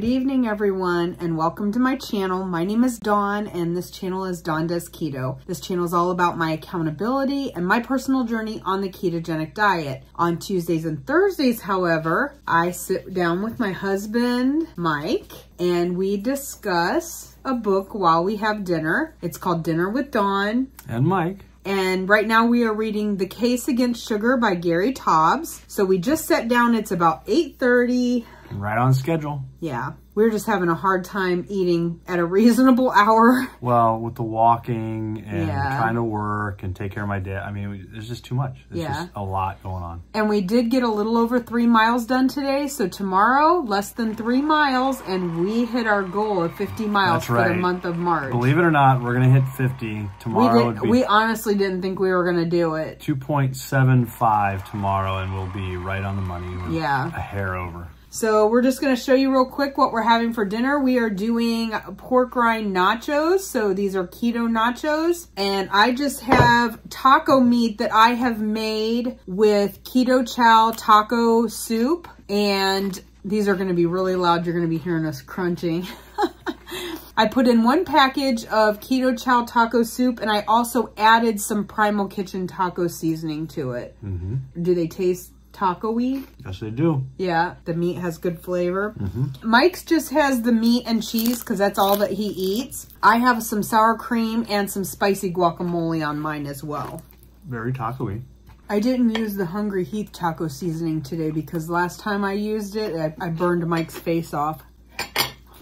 Good evening, everyone, and welcome to my channel. My name is Dawn, and this channel is Dawn Does Keto. This channel is all about my accountability and my personal journey on the ketogenic diet. On Tuesdays and Thursdays, however, I sit down with my husband, Mike, and we discuss a book while we have dinner. It's called Dinner with Dawn. And Mike. And right now we are reading The Case Against Sugar by Gary Taubes. So we just sat down. It's about 8.30. Right on schedule. Yeah. We are just having a hard time eating at a reasonable hour. Well, with the walking and Yeah. trying to work and take care of my dad, I mean, there's just too much. There's Yeah. just a lot going on. And we did get a little over three miles done today. So tomorrow, less than three miles, and we hit our goal of 50 miles for the month of March. Believe it or not, we're going to hit 50. we, Tomorrow would did, we honestly didn't think we were going to do it. 2.75 tomorrow, and we'll be right on the money. with Yeah. A hair over. So we're just going to show you real quick what we're having for dinner. We are doing pork rind nachos. So these are keto nachos. And I just have taco meat that I have made with keto chow taco soup. And these are going to be really loud. You're going to be hearing us crunching. I put in one package of keto chow taco soup and I also added some primal kitchen taco seasoning to it. Mm-hmm. Do they taste taco-y? Yes, they do. Yeah, the meat has good flavor. Mhm. Mike's just has the meat and cheese because that's all that he eats. I have some sour cream and some spicy guacamole on mine as well. Very taco-y. I didn't use the Hungry Heath taco seasoning today because last time I used it, I, I burned Mike's face off.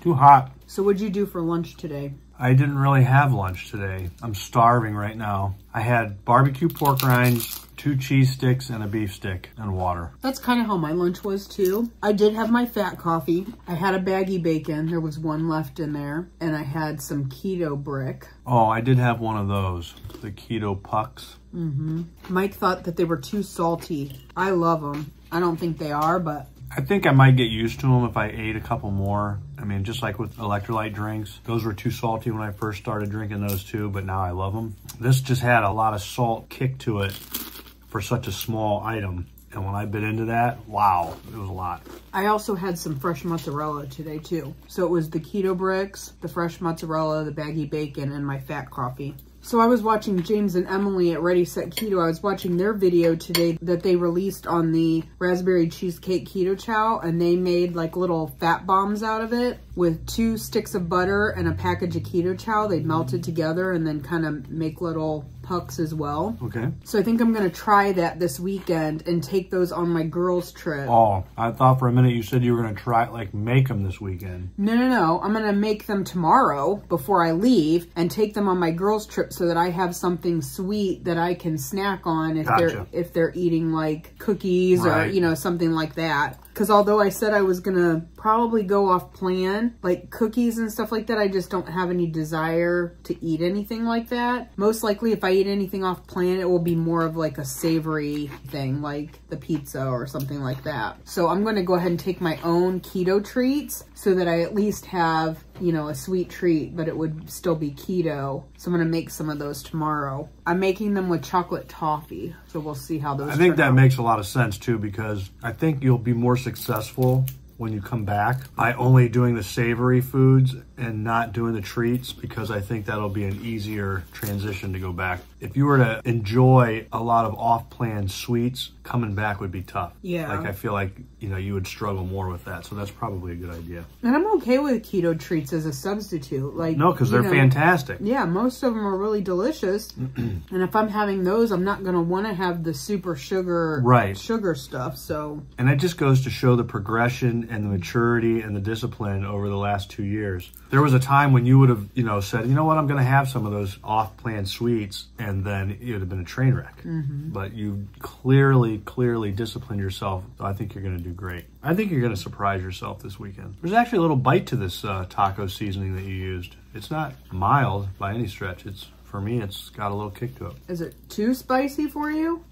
Too hot. So what'd you do for lunch today? I didn't really have lunch today. I'm starving right now. I had barbecue pork rinds, two cheese sticks, and a beef stick, and water. That's kind of how my lunch was too. I did have my fat coffee. I had a baggy bacon. There was one left in there. And I had some keto brick. Oh, I did have one of those, the keto pucks. Mhm. Mike thought that they were too salty. I love them. I don't think they are, but I think I might get used to them if I ate a couple more. I mean, just like with electrolyte drinks, those were too salty when I first started drinking those too, but now I love them. This just had a lot of salt kick to it for such a small item. And when I bit into that, wow, it was a lot. I also had some fresh mozzarella today too. So it was the keto bricks, the fresh mozzarella, the baggy bacon, and my fat coffee. So I was watching James and Emily at Ready Set Keto. I was watching their video today that they released on the raspberry cheesecake keto chow and they made like little fat bombs out of it with two sticks of butter and a package of keto chow. They melted together and then kind of make little pucks as well. Okay. So I think I'm going to try that this weekend and take those on my girls trip. Oh, I thought for a minute you said you were going to try, like, make them this weekend. No, no, no. I'm going to make them tomorrow before I leave and take them on my girls trip so that I have something sweet that I can snack on if they're if they're eating like cookies or, you know, something like that. Cuz although I said I was going to probably go off plan, like cookies and stuff like that, I just don't have any desire to eat anything like that. Most likely if I eat anything off plan, it will be more of like a savory thing, like the pizza or something like that. So I'm going to go ahead and take my own keto treats so that I at least have, you know, a sweet treat, but it would still be keto. So I'm going to make some of those tomorrow. I'm making them with chocolate toffee. So we'll see how those I think that out. makes a lot of sense too because I think you'll be more successful when you come back by only doing the savory foods and not doing the treats because I think that'll be an easier transition to go back. If you were to enjoy a lot of off-plan sweets, coming back would be tough. Yeah. Like I feel like, you know, you would struggle more with that. So that's probably a good idea. And I'm okay with keto treats as a substitute. Like No, because they're know, fantastic. Yeah, most of them are really delicious. and if I'm having those, I'm not going to want to have the super sugar Right. sugar stuff. So, And it just goes to show the progression and the maturity and the discipline over the last two years. There was a time when you would have, you know, said, you know what, I'm going to have some of those off-plan sweets, and then it would have been a train wreck. But you clearly, clearly disciplined yourself. So I think you're going to do great. I think you're going to surprise yourself this weekend. There's actually a little bite to this uh, taco seasoning that you used. It's not mild by any stretch. It's for me, it's got a little kick to it. is it too spicy for you?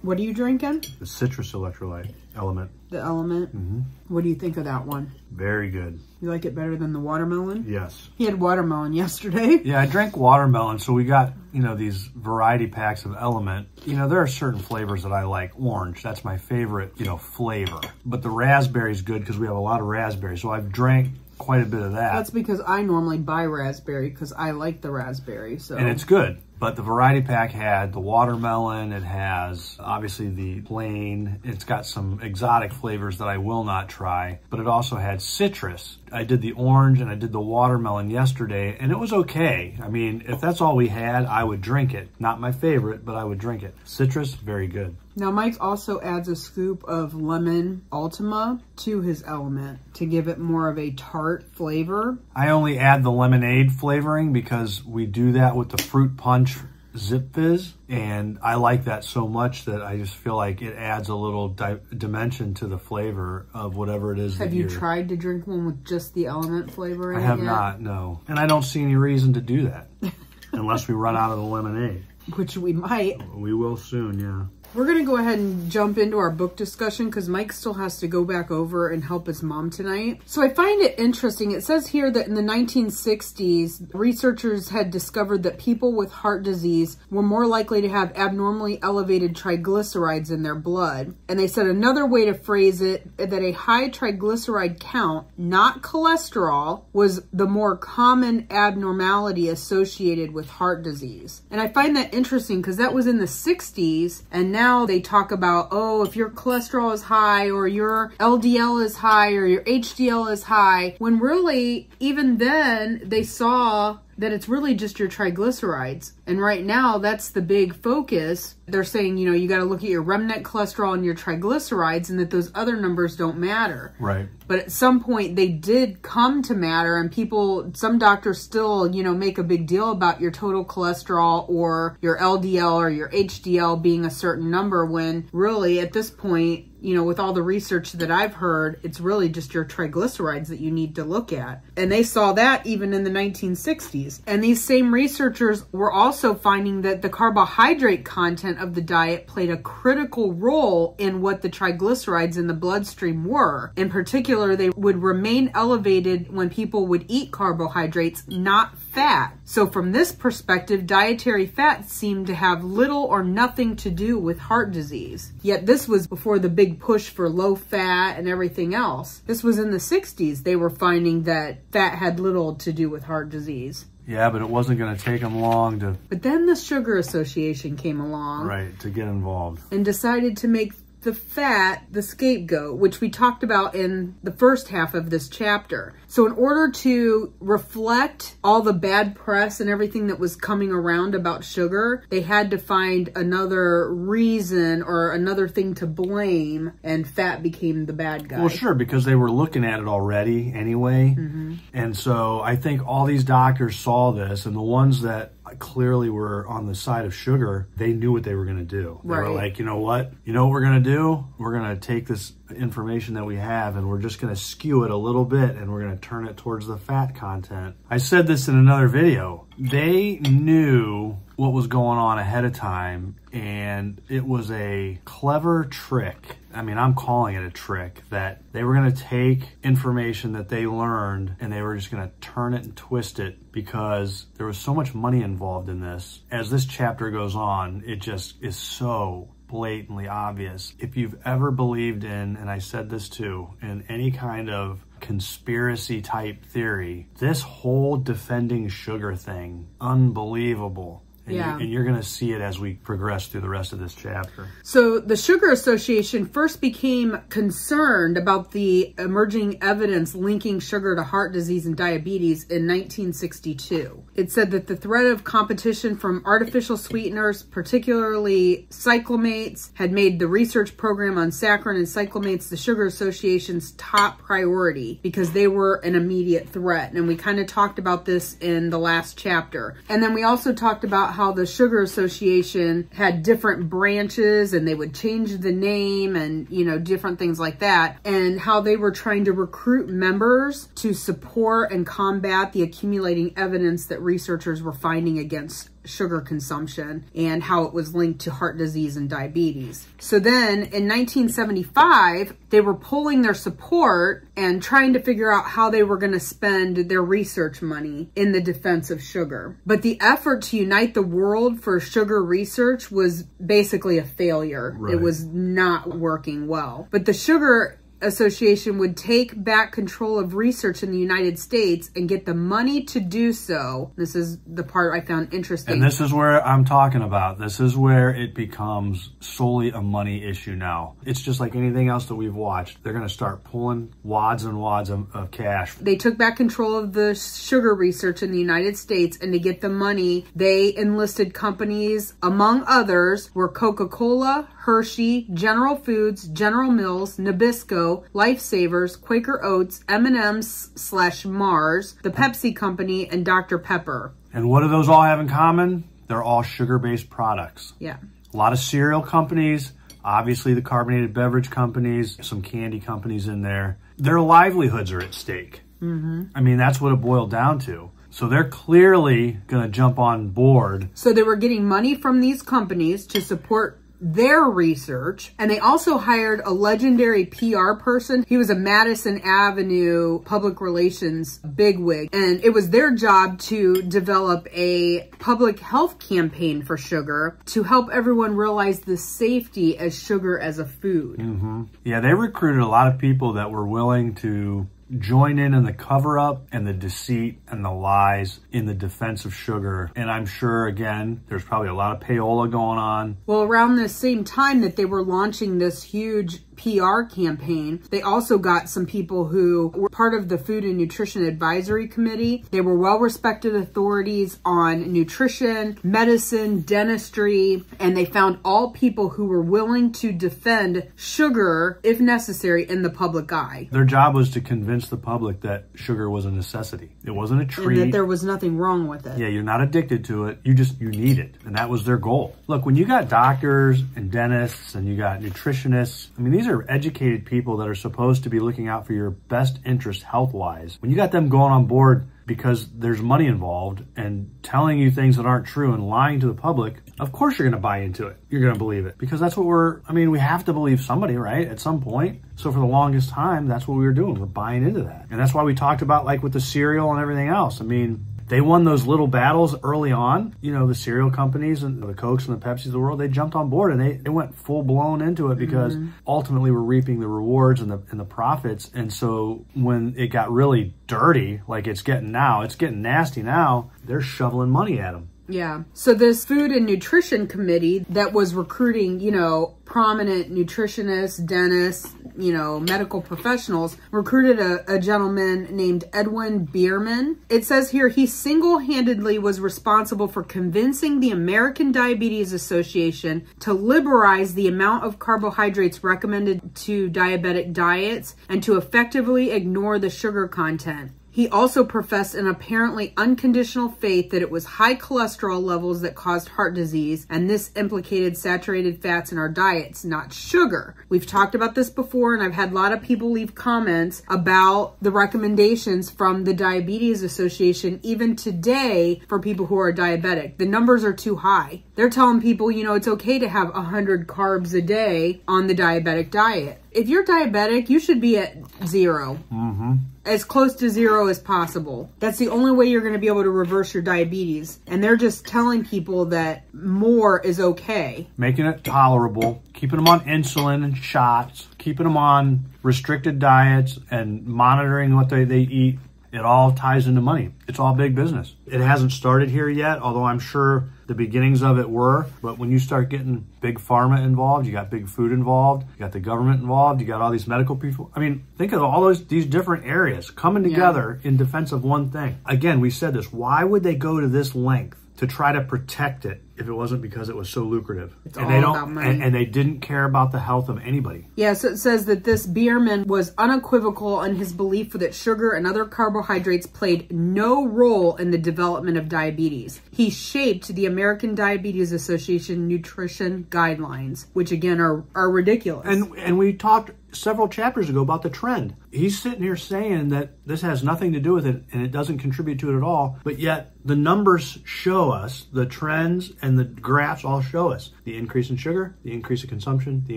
What are you drinking? The citrus electrolyte element. The element. Mm-hmm. What do you think of that one? Very good. You like it better than the watermelon? Yes. He had watermelon yesterday. Yeah, I drank watermelon, so we got, you know, these variety packs of element. You know, there are certain flavors that I like. Orange, that's my favorite, you know, flavor. But the raspberry's good because we have a lot of raspberry. So I've drank quite a bit of that. That's because I normally buy raspberry because I like the raspberry. So and it's good. But the variety pack had the watermelon, it has obviously the plain, it's got some exotic flavors that I will not try, but it also had citrus. I did the orange and I did the watermelon yesterday, and it was okay. I mean, if that's all we had, I would drink it. Not my favorite, but I would drink it. Citrus, very good. Now, Mike also adds a scoop of lemon Ultima to his element to give it more of a tart flavor. I only add the lemonade flavoring because we do that with the fruit punch Zipfizz, and I like that so much that I just feel like it adds a little di- dimension to the flavor of whatever it is. Have you you're- tried to drink one with just the element flavor in I have yet? not, no, and I don't see any reason to do that unless we run out of the lemonade. Which we might. We will soon, yeah. We're going to go ahead and jump into our book discussion because Mike still has to go back over and help his mom tonight. So I find it interesting. It says here that in the 1960s, researchers had discovered that people with heart disease were more likely to have abnormally elevated triglycerides in their blood. And they said another way to phrase it that a high triglyceride count, not cholesterol, was the more common abnormality associated with heart disease. And I find that interesting because that was in the 60s and now now they talk about, oh, if your cholesterol is high or your LDL is high or your HDL is high, when really, even then, they saw that it's really just your triglycerides. And right now, that's the big focus. They're saying, you know, you got to look at your remnant cholesterol and your triglycerides and that those other numbers don't matter. Right. But at some point, they did come to matter, and people, some doctors still, you know, make a big deal about your total cholesterol or your LDL or your HDL being a certain number when really at this point, you know, with all the research that I've heard, it's really just your triglycerides that you need to look at. And they saw that even in the 1960s. And these same researchers were also finding that the carbohydrate content of the diet played a critical role in what the triglycerides in the bloodstream were. In particular, they would remain elevated when people would eat carbohydrates, not fat. So, from this perspective, dietary fat seemed to have little or nothing to do with heart disease. Yet, this was before the big push for low fat and everything else. This was in the 60s. They were finding that fat had little to do with heart disease. Yeah, but it wasn't going to take them long to But then the Sugar Association came along right to get involved. and decided to make the fat the scapegoat, which we talked about in the first half of this chapter. So, in order to reflect all the bad press and everything that was coming around about sugar, they had to find another reason or another thing to blame, and fat became the bad guy. Well, sure, because they were looking at it already anyway. Mm-hmm. And so I think all these doctors saw this, and the ones that clearly were on the side of sugar, they knew what they were going to do. They were like, you know what? You know what we're going to do? We're going to take this information that we have and we're just going to skew it a little bit and we're going to turn it towards the fat content. I said this in another video. They knew what was going on ahead of time and it was a clever trick. I mean, I'm calling it a trick that they were going to take information that they learned and they were just going to turn it and twist it because there was so much money involved in this. As this chapter goes on, it just is so blatantly obvious. If you've ever believed in, and I said this too, in any kind of conspiracy type theory, this whole defending sugar thing, unbelievable. And, Yeah. you're, and you're going to see it as we progress through the rest of this chapter. So the Sugar Association first became concerned about the emerging evidence linking sugar to heart disease and diabetes in 1962. It said that the threat of competition from artificial sweeteners, particularly cyclamates, had made the research program on saccharin and cyclamates the Sugar Association's top priority because they were an immediate threat. And we kind of talked about this in the last chapter. And then we also talked about how the Sugar Association had different branches and they would change the name and, you know, different things like that. And how they were trying to recruit members to support and combat the accumulating evidence that researchers were finding against sugar consumption and how it was linked to heart disease and diabetes. So then in 1975, they were pulling their support and trying to figure out how they were going to spend their research money in the defense of sugar. But the effort to unite the world for sugar research was basically a failure. Right. It was not working well. But the sugar Association would take back control of research in the United States and get the money to do so. This is the part I found interesting. And this is where I'm talking about. This is where it becomes solely a money issue now. It's just like anything else that we've watched. They're going to start pulling wads and wads of, of cash. they took back control of the sugar research in the United States and to get the money, they enlisted companies, among others, were Coca-Cola, Hershey, General Foods, General Mills, Nabisco, Lifesavers, Quaker Oats, M&M's slash Mars, the Pepsi Company, and Dr. Pepper. And what do those all have in common? They're all sugar-based products. Yeah. A lot of cereal companies, obviously the carbonated beverage companies, some candy companies in there. Their livelihoods are at stake. Mm-hmm. I mean, that's what it boiled down to. So they're clearly going to jump on board. So they were getting money from these companies to support their research and they also hired a legendary PR person. He was a Madison Avenue public relations bigwig and it was their job to develop a public health campaign for sugar to help everyone realize the safety as sugar as a food. Mm-hmm. Yeah, they recruited a lot of people that were willing to join in in the cover up and the deceit and the lies in the defense of sugar. And I'm sure, again, there's probably a lot of payola going on. Well, around the same time that they were launching this huge PR campaign, they also got some people who were part of the Food and Nutrition Advisory Committee. They were well respected authorities on nutrition, medicine, dentistry, and they found all people who were willing to defend sugar, if necessary, in the public eye. Their job was to convince the public that sugar was a necessity. It wasn't a And treat. that there was nothing wrong with it. Yeah, you're not addicted to it. You just, you need it. And that was their goal. Look, when you got doctors and dentists and you got nutritionists, I mean, these are educated people that are supposed to be looking out for your best interest health wise. When you got them going on board because there's money involved and telling you things that aren't true and lying to the public, of course you're going to buy into it. You're going to believe it because that's what we're, I mean, we have to believe somebody, right? At some point. So for the longest time, that's what we were doing. We're buying into that. And that's why we talked about like with the cereal and everything else. I mean, they won those little battles early on. You know, the cereal companies and the Cokes and the Pepsis of the world, they jumped on board and they, they went full blown into it because mm-hmm. ultimately we're reaping the rewards and the and the profits. And so when it got really dirty, like it's getting now, it's getting nasty now, they're shoveling money at them. Yeah. So this food and nutrition committee that was recruiting, you know, prominent nutritionists, dentists, you know, medical professionals, recruited a, a gentleman named Edwin Bierman. It says here he single-handedly was responsible for convincing the American Diabetes Association to liberalize the amount of carbohydrates recommended to diabetic diets and to effectively ignore the sugar content. He also professed an apparently unconditional faith that it was high cholesterol levels that caused heart disease, and this implicated saturated fats in our diets, not sugar. We've talked about this before, and I've had a lot of people leave comments about the recommendations from the Diabetes Association, even today, for people who are diabetic. The numbers are too high. They're telling people, you know, it's okay to have 100 carbs a day on the diabetic diet. If you're diabetic, you should be at 0 mm-hmm. As close to zero as possible. That's the only way you're going to be able to reverse your diabetes. And they're just telling people that more is okay. making it tolerable, keeping them on insulin and shots, keeping them on restricted diets, and monitoring what they, they eat. It all ties into money. It's all big business. It hasn't started here yet, although I'm sure the beginnings of it were. But when you start getting big pharma involved, you got big food involved, you got the government involved, you got all these medical people. I mean, think of all those these different areas coming together in defense of one thing. Again, we said this. Why would they go to this length to try to protect it if it wasn't because it was so lucrative? It's and all they don't about money. and, and they didn't care about the health of anybody. Yeah, so it says that this Bierman was unequivocal in his belief that sugar and other carbohydrates played no role in the development of diabetes. He shaped the American Diabetes Association nutrition guidelines, which again are, are ridiculous. And and we talked several chapters ago about the trend. He's sitting here saying that this has nothing to do with it and it doesn't contribute to it at all, but yet the numbers show us, the trends and the graphs all show us the increase in sugar, the increase of consumption, the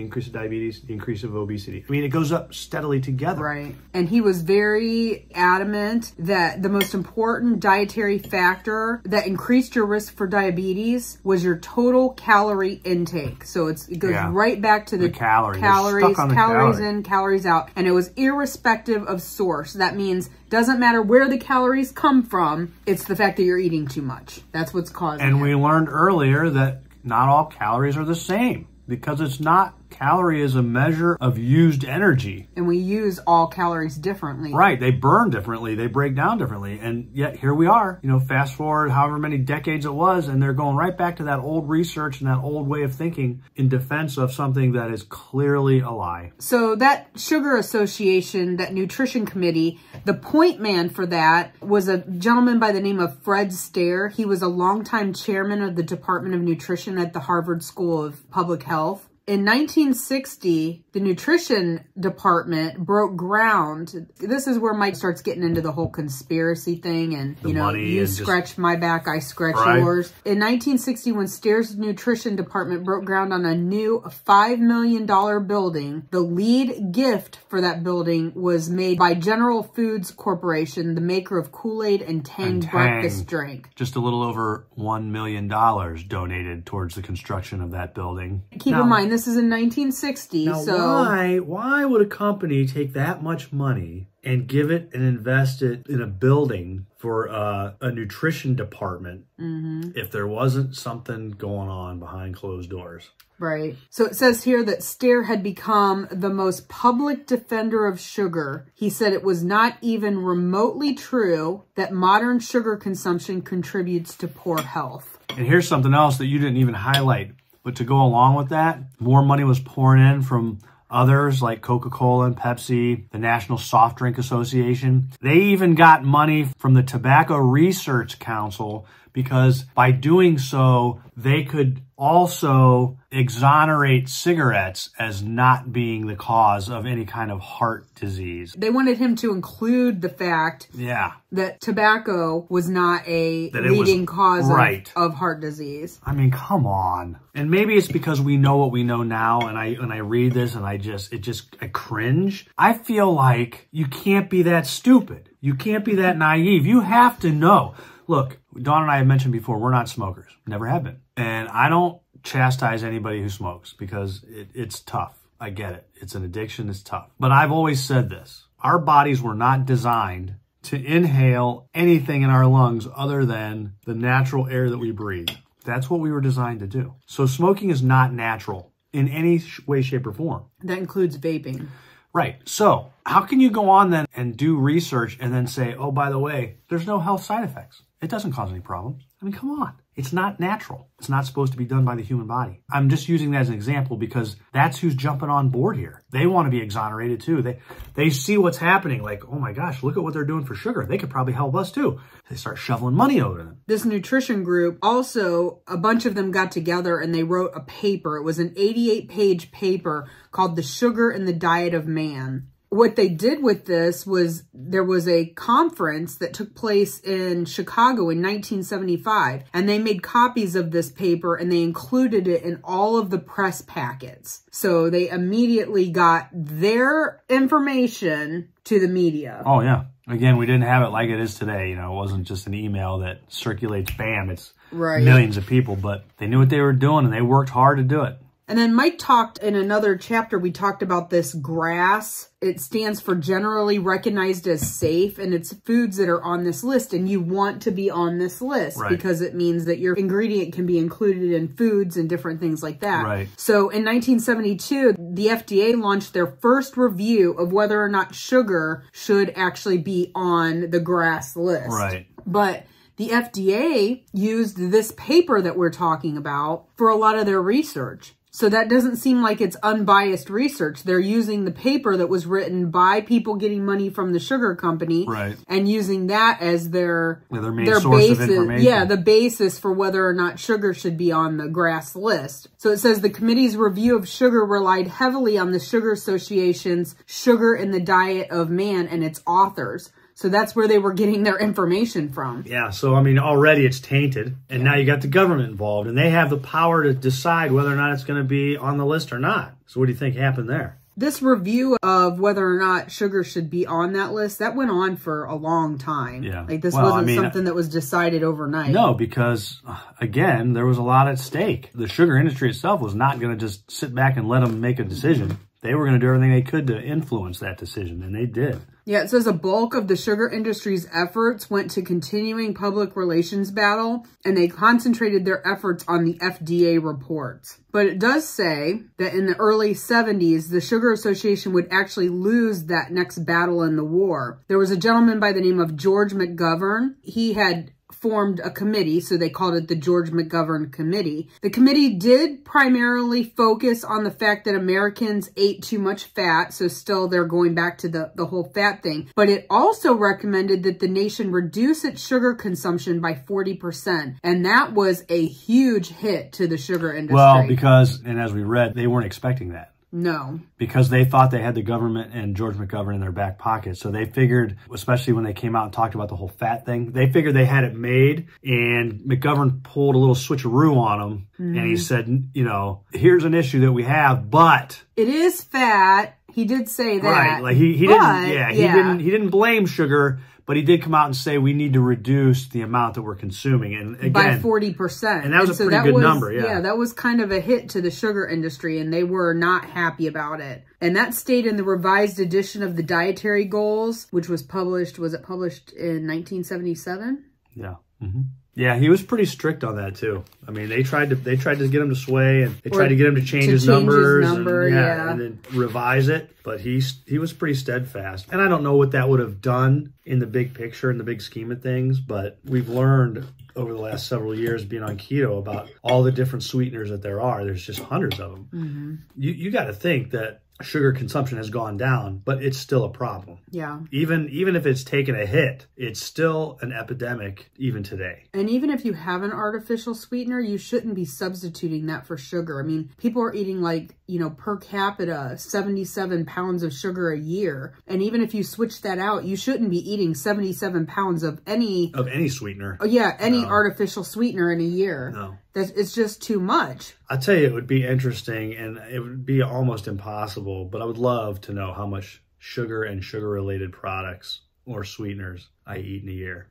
increase of diabetes, the increase of obesity. I mean, it goes up steadily together. Right. And he was very adamant that the most important dietary factor that increased your risk for diabetes was your total calorie intake. So it's, it goes Yeah. right back to the, The calories, stuck on the calories calorie. In, calories out. And it was irrespective of source. That means doesn't matter where the calories come from. It's the fact that you're eating too much. That's what's causing And it. we learned earlier that not all calories are the same because it's not calorie is a measure of used energy. and we use all calories differently. Right, they burn differently, they break down differently, and yet here we are. You know, fast forward however many decades it was, and they're going right back to that old research and that old way of thinking in defense of something that is clearly a lie. So that sugar association, that nutrition committee, the point man for that was a gentleman by the name of Fred Stare. He was a longtime chairman of the Department of Nutrition at the Harvard School of Public Health. In 1960, the nutrition department broke ground. This is where Mike starts getting into the whole conspiracy thing and, you know, you scratch my back, I scratch Right. yours. In 1960, when Stare's Nutrition Department broke ground on a new $5 million building, the lead gift for that building was made by General Foods Corporation, the maker of Kool-Aid and Tang, And Tang. breakfast drink. Just a little over $1 million donated towards the construction of that building. Keep Now- in mind, this is in 1960, Now, so why why would a company take that much money and give it and invest it in a building for uh, a nutrition department Mm-hmm. if there wasn't something going on behind closed doors? Right. So it says here that Stare had become the most public defender of sugar. He said it was not even remotely true that modern sugar consumption contributes to poor health. And here's something else that you didn't even highlight. But to go along with that, more money was pouring in from others like Coca-Cola and Pepsi, the National Soft Drink Association. They even got money from the Tobacco Research Council because by doing so, they could also exonerate cigarettes as not being the cause of any kind of heart disease. They wanted him to include the fact Yeah. that tobacco was not a That it was- leading cause right. of, of heart disease. I mean, come on. And maybe it's because we know what we know now and I and I read this and I just it just I cringe. I feel like you can't be that stupid. You can't be that naive. You have to know. Look, Dawn and I have mentioned before, we're not smokers. Never have been. And I don't chastise anybody who smokes because it, it's tough. I get it. It's an addiction. It's tough. But I've always said this. Our bodies were not designed to inhale anything in our lungs other than the natural air that we breathe. That's what we were designed to do. So smoking is not natural in any sh- way, shape, or form. That includes vaping. Right. So how can you go on then and do research and then say, oh, by the way, there's no health side effects. It doesn't cause any problems. I mean, come on. It's not natural. It's not supposed to be done by the human body. I'm just using that as an example because that's who's jumping on board here. They want to be exonerated too. They they see what's happening like, oh my gosh, look at what they're doing for sugar. They could probably help us too. They start shoveling money over them. This nutrition group also, a bunch of them got together and they wrote a paper. It was an 88 page paper called The Sugar and the Diet of Man. What they did with this was there was a conference that took place in Chicago in 1975, and they made copies of this paper and they included it in all of the press packets. So they immediately got their information to the media. Oh yeah. Again, we didn't have it like it is today. You know, it wasn't just an email that circulates bam. It's Right. millions of people, but they knew what they were doing and they worked hard to do it. And then Mike talked in another chapter, we talked about this GRAS. It stands for generally recognized as safe, and it's foods that are on this list, and you want to be on this list Right. because it means that your ingredient can be included in foods and different things like that. Right. So in 1972, the FDA launched their first review of whether or not sugar should actually be on the GRAS list. Right. But the FDA used this paper that we're talking about for a lot of their research. So that doesn't seem like it's unbiased research. They're using the paper that was written by people getting money from the sugar company Right. and using that as their Yeah, their main source of information. Yeah, the basis for whether or not sugar should be on the GRAS list. So it says the committee's review of sugar relied heavily on the Sugar Association's Sugar in the Diet of Man and its authors. So that's where they were getting their information from. Yeah, so I mean, already it's tainted, and now you got the government involved, and they have the power to decide whether or not it's going to be on the list or not. So, what do you think happened there? This review of whether or not sugar should be on that list, that went on for a long time. Yeah. Like this Well, wasn't mean, something that was decided overnight. No, because uh, again, there was a lot at stake. The sugar industry itself was not going to just sit back and let them make a decision. They were going to do everything they could to influence that decision, and they did. Yeah, it says a bulk of the sugar industry's efforts went to continuing public relations battle, and they concentrated their efforts on the FDA reports. But it does say that in the early 70s, the Sugar Association would actually lose that next battle in the war. There was a gentleman by the name of George McGovern. He had formed a committee, so they called it the George McGovern Committee. The committee did primarily focus on the fact that Americans ate too much fat, so still they're going back to the, the whole fat thing. But it also recommended that the nation reduce its sugar consumption by 40%. And that was a huge hit to the sugar industry. Well, because, and as we read, they weren't expecting that. No. because they thought they had the government and George McGovern in their back pocket. So they figured, especially when they came out and talked about the whole fat thing, they figured they had it made. And McGovern pulled a little switcheroo on them, and he mm-hmm. said, you know, here's an issue that we have, but It is fat. He did say that. right, like he, he But, didn't, yeah, he didn't he didn't blame sugar, but he did come out and say we need to reduce the amount that we're consuming. And again, by 40%. And that was a pretty good was, number, yeah. Yeah, that was kind of a hit to the sugar industry, and they were not happy about it. And that stayed in the revised edition of the Dietary Goals, which was published, was it published in 1977? Yeah. hmm Yeah, he was pretty strict on that too. I mean, they tried to they tried to get him to sway, and they Or tried to get him to change to his change his numbers, number, and, yeah. and then revise it. But he's he was pretty steadfast, and I don't know what that would have done in the big picture, in the big scheme of things. But we've learned over the last several years being on keto about all the different sweeteners that there are. There's just hundreds of them. Mm-hmm. You you got to think that sugar consumption has gone down, but it's still a problem. Yeah. Even even if it's taken a hit, it's still an epidemic even today. And even if you have an artificial sweetener, you shouldn't be substituting that for sugar. I mean, people are eating like, you know, per capita 77 pounds of sugar a year. And even if you switch that out, you shouldn't be eating 77 pounds of any, Of any sweetener. oh yeah, any No. artificial sweetener in a year. No. It's just too much. I tell you, it would be interesting and it would be almost impossible, but I would love to know how much sugar and sugar related products or sweeteners I eat in a year.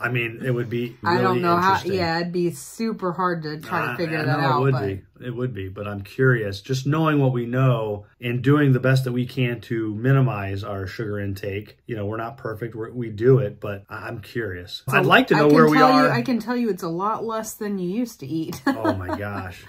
I mean, it would be really I don't know how, yeah, it'd be super hard to try to uh, figure I that out. It would but be. It would be, but I'm curious. Just knowing what we know and doing the best that we can to minimize our sugar intake. You know, we're not perfect. We're, we do it, but I'm curious. I'd like to know where we tell are. You, I can tell you it's a lot less than you used to eat. oh my gosh.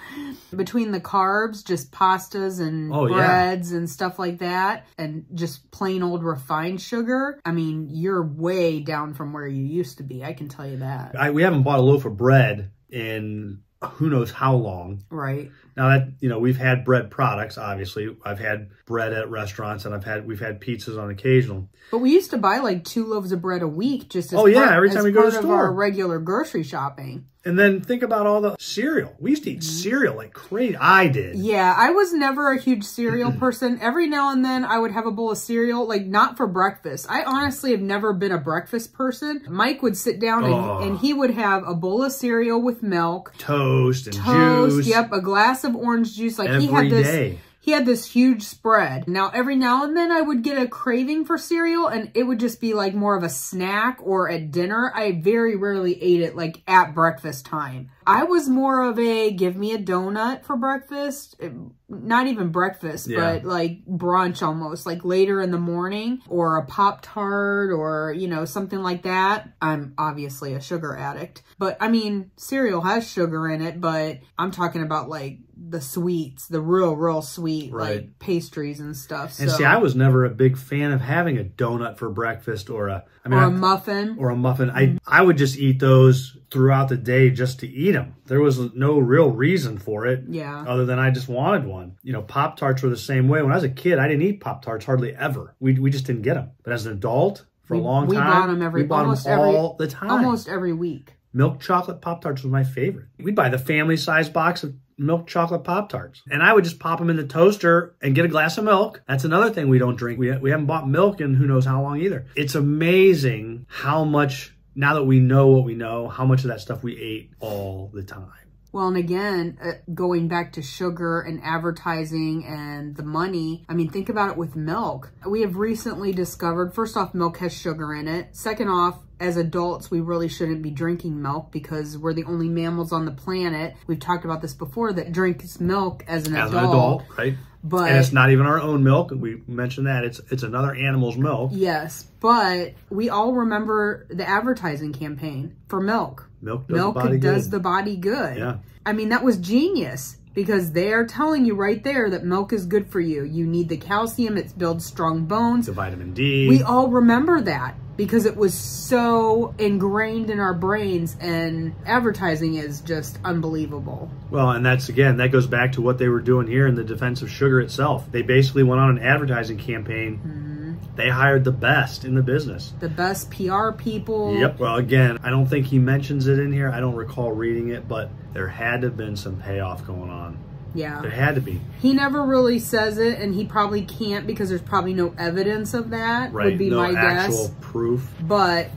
between the carbs, just pastas and Oh, yeah. breads and stuff like that, and just plain old refined sugar, I mean, you're way down from where you used to be. I can tell you that. I, we haven't bought a loaf of bread in who knows how long. Right. Now that you know, we've had bread products. Obviously, I've had bread at restaurants, and I've had we've had pizzas on occasional. But we used to buy like two loaves of bread a week just as Oh, yeah, part, every time we go to the store. our regular grocery shopping. And then think about all the cereal. We used to eat cereal like crazy. I did. Mm-hmm. Yeah, I was never a huge cereal person. Every now and then I would have a bowl of cereal, like not for breakfast. I honestly have never been a breakfast person. Mike would sit down and, Oh. and he would have a bowl of cereal with milk, Toast and toast, juice. yep, a glass of orange juice. Like he had this day. he had this huge spread. Now every now and then I would get a craving for cereal and it would just be like more of a snack or at dinner. I very rarely ate it like at breakfast time. I was more of a give me a donut for breakfast. It- Not even breakfast, Yeah. but like brunch almost, like later in the morning or a Pop Tart or, you know, something like that. I'm obviously a sugar addict, but I mean, cereal has sugar in it, but I'm talking about like the sweets, the real, real sweet, Right. like pastries and stuff. And so, see, I was never a big fan of having a donut for breakfast or a, I mean, or I- a muffin. or a muffin. I I would just eat those throughout the day just to eat them. There was no real reason for it. Yeah. Other than I just wanted one. You know, Pop Tarts were the same way. When I was a kid, I didn't eat Pop Tarts hardly ever. We we just didn't get them. But as an adult, for We- a long we time, bought 'em every- we bought almost them every- all the time. Almost every week. Milk chocolate Pop Tarts was my favorite. We'd buy the family size box of milk chocolate Pop Tarts. And I would just pop them in the toaster and get a glass of milk. That's another thing we don't drink. We, we haven't bought milk in who knows how long either. It's amazing how much, now that we know what we know, how much of that stuff we ate all the time. Well, and again, uh, going back to sugar and advertising and the money, I mean, think about it with milk. We have recently discovered, first off, milk has sugar in it. Second off, as adults, we really shouldn't be drinking milk because we're the only mammals on the planet. We've talked about this before that drinks milk as an As adult. an adult, right? But and it's not even our own milk. We mentioned that. It's it's another animal's milk. yes, but we all remember the advertising campaign for milk. Milk does milk the body does good. the body good. Yeah. I mean, that was genius because they're telling you right there that milk is good for you. You need the calcium, it builds strong bones. the vitamin D. We all remember that because it was so ingrained in our brains, and advertising is just unbelievable. Well, and that's again, that goes back to what they were doing here in the defense of sugar itself. They basically went on an advertising campaign. Mm-hmm. They hired the best in the business. The best PR people. Yep. Well, again, I don't think he mentions it in here. I don't recall reading it, but there had to have been some payoff going on. Yeah. There had to be. He never really says it, and he probably can't because there's probably no evidence of that, Right. would be no my actual guess. proof. But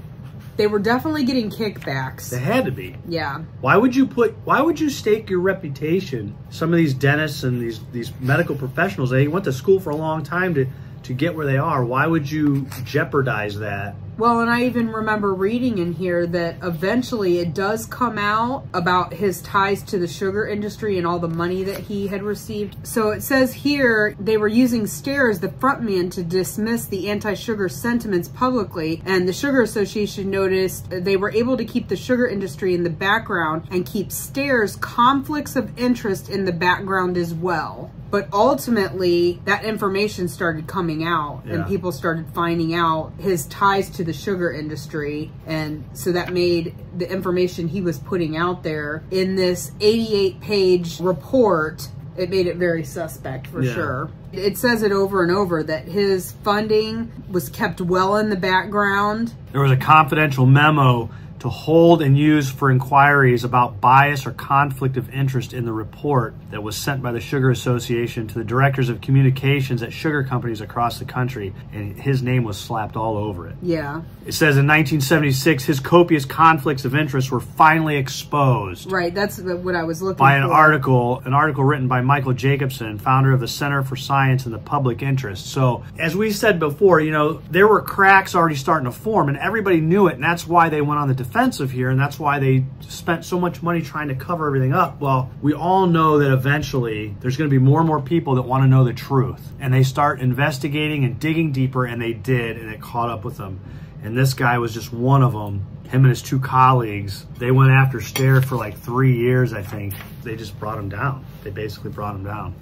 they were definitely getting kickbacks. They had to be. Yeah. Why would you put? Why would you stake your reputation? Some of these dentists and these these medical professionals, they went to school for a long time to to get where they are. Why would you jeopardize that? Well, and I even remember reading in here that eventually it does come out about his ties to the sugar industry and all the money that he had received. So it says here they were using Stare as the frontman to dismiss the anti sugar sentiments publicly, and the Sugar Association noticed they were able to keep the sugar industry in the background and keep Stare's conflicts of interest in the background as well. But ultimately, that information started coming out, and people started finding out his ties to the sugar industry. And so that made the information he was putting out there in this 88 page report, it made it very suspect for Yeah. sure. It says it over and over that his funding was kept well in the background. There was a confidential memo to hold and use for inquiries about bias or conflict of interest in the report that was sent by the Sugar Association to the directors of communications at sugar companies across the country, and his name was slapped all over it. Yeah, It says in 1976, his copious conflicts of interest were finally exposed right. That's what I was looking for. by an article, an article written by Michael Jacobson, founder of the Center for Science and the Public Interest. So, as we said before, you know, there were cracks already starting to form and everybody knew it, and that's why they went on the defensive here, and that's why they spent so much money trying to cover everything up. Well, we all know that eventually there's going to be more and more people that want to know the truth, and they start investigating and digging deeper, and they did, and it caught up with them. And this guy was just one of them. Him and his two colleagues, they went after Stare for like three years, I think. They just brought him down. They basically brought him down.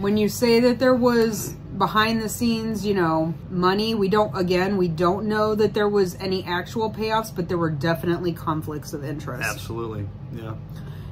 When you say that there was behind the scenes, you know, money, we don't, again, we don't know that there was any actual payoffs, but there were definitely conflicts of interest. Absolutely. Yeah.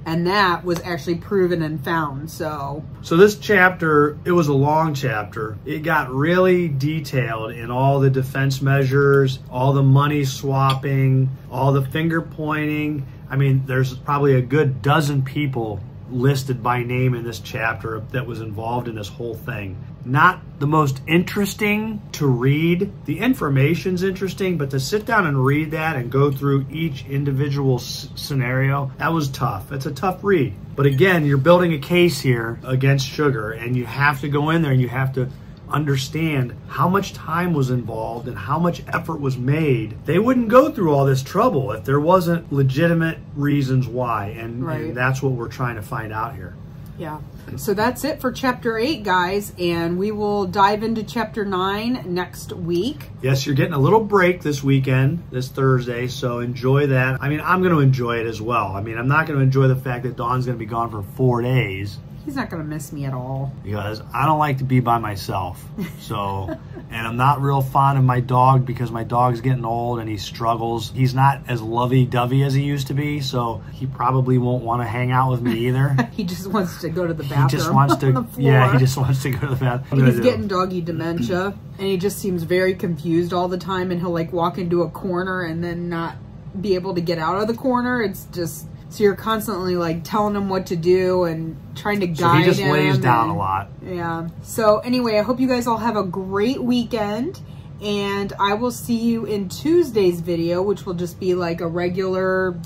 And that was actually proven and found. So, So this chapter, it was a long chapter. It got really detailed in all the defense measures, all the money swapping, all the finger pointing. I mean, there's probably a good dozen people listed by name in this chapter that was involved in this whole thing. Not the most interesting to read. The information's interesting, but to sit down and read that and go through each individual scenario, that was tough. It's a tough read. But again, you're building a case here against sugar, and you have to go in there and you have to understand how much time was involved and how much effort was made. They wouldn't go through all this trouble if there wasn't legitimate reasons why, and, Right. and that's what we're trying to find out here. yeah. So that's it for chapter eight, guys. And we will dive into chapter nine next week. Yes, you're getting a little break this weekend, this Thursday, so enjoy that. I mean, I'm going to enjoy it as well. I mean, I'm not going to enjoy the fact that Dawn's going to be gone for four days. He's not gonna miss me at all. because I don't like to be by myself. So, and I'm not real fond of my dog because my dog's getting old and he struggles. He's not as lovey dovey as he used to be, so he probably won't want to hang out with me either. He just wants to go to the bathroom. He just wants to, yeah, he just wants to go to the bathroom. He's getting doggy dementia, and he just seems very confused all the time. And he'll like walk into a corner and then not be able to get out of the corner. It's just so you're constantly like telling him what to do and trying to guide. so guide he just him. lays down and- a lot. Yeah. So anyway, I hope you guys all have a great weekend. And I will see you in Tuesday's video, which will just be like a regular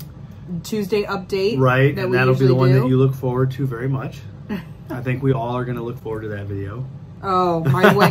Tuesday update. Right, that and we that'll be the one do. that you look forward to very much. I think we all are going to look forward to that video. Oh, my way.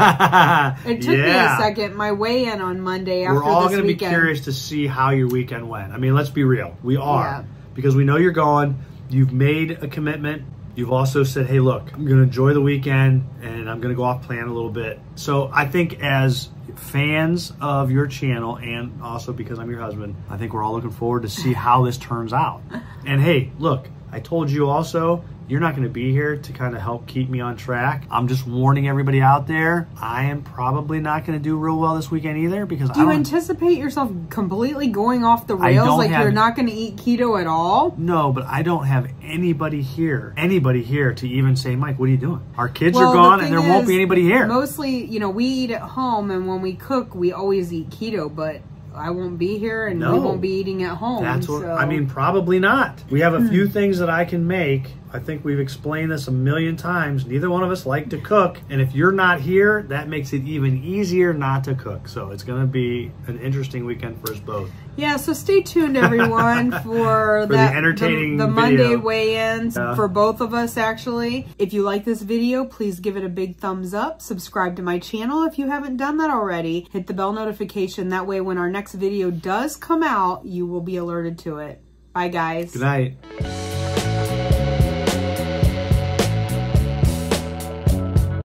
It took me a second. My weigh in on Monday after We're all going to be curious to see how your weekend went. I mean, let's be real. We are. Yeah. Because we know you're gone. You've made a commitment. You've also said, hey, look, I'm going to enjoy the weekend and I'm going to go off plan a little bit. So I think as fans of your channel and also because I'm your husband, I think we're all looking forward to see how this turns out. And hey, look, I told you also, you're not going to be here to kind of help keep me on track. I'm just warning everybody out there. I am probably not going to do real well this weekend either because Do I you anticipate yourself completely going off the rails? Like have- you're not going to eat keto at all? No, but I don't have anybody here, anybody here to even say, Mike, what are you doing? Our kids Well, are the gone and thing there won't be anybody here. Mostly, you know, we eat at home, and when we cook, we always eat keto. But I won't be here, and we No. won't be eating at home. That's what so- Hmm. I mean. Probably not. We have a few things that I can make. I think we've explained this a million times. Neither one of us like to cook, and if you're not here, that makes it even easier not to cook. So it's going to be an interesting weekend for us both. Yeah, so stay tuned, everyone, for, the that entertaining the, the video. Monday weigh-ins Yeah. for both of us. Actually, if you like this video, please give it a big thumbs up. Subscribe to my channel if you haven't done that already. Hit the bell notification. That way, when our next video does come out, you will be alerted to it. Bye, guys. Good night.